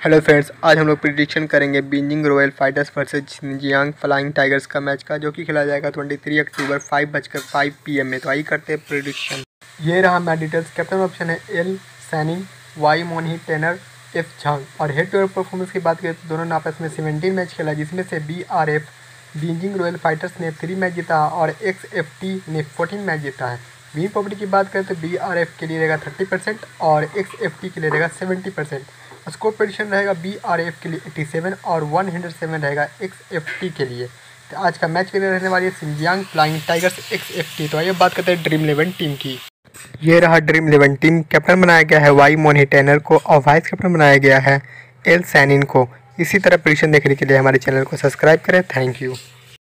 Hello friends आज हम लोग प्रिडिक्शन करेंगे Beijing royal fighters versus Jiang flying tigers का मैच का, जो कि खेला जाएगा 23 अक्टूबर फाइव बजकर फाइव पी में। तो आइए करते हैं प्रिडिक्शन ये रहा मैच डिटेल्स कैप्टन ऑप्शन है L Saning Y Moni Tenner F Zhang और हेड टू हेड परफॉर्मेंस की बात करें तो दोनों ने आपस में सेवेंटीन मैच खेला, जिसमें से B R F Beijing royal fighters ने थ्री मैच जीता और एक्स एफ़ टी ने फोर्टीन मैच जीता है। विन प्रॉपर्टी की बात करें तो बी आर एफ़ के लिए रहेगा थर्टी परसेंट और एक्स एफ़ टी के लिए रहेगा सेवेंटी परसेंट स्कोर प्रडिक्शन रहेगा बी आर एफ़ के लिए एट्टी सेवन और वन हंड्रेड सेवन रहेगा एक्स एफ़ टी के लिए। तो आज का मैच के लिए रहने वाली है Xinjiang flying tigers X F T तो आइए बात करते हैं ड्रीम इलेवन टीम की। ये रहा ड्रीम इलेवन टीम कैप्टन बनाया गया है वाई मोनी टेनर को और वाइस कैप्टन बनाया गया है एल सैनिन को। इसी तरह प्रडिक्शन देखने के लिए हमारे चैनल को सब्सक्राइब करें। Thank you